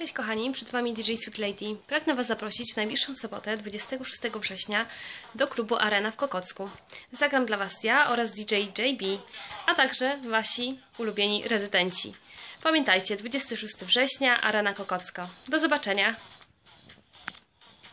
Cześć kochani, przed Wami DJ Sweet Lady. Pragnę Was zaprosić w najbliższą sobotę, 26 września, do klubu Arena w Kokocku. Zagram dla Was ja oraz DJ JB, a także Wasi ulubieni rezydenci. Pamiętajcie, 26 września, Arena Kokocko. Do zobaczenia!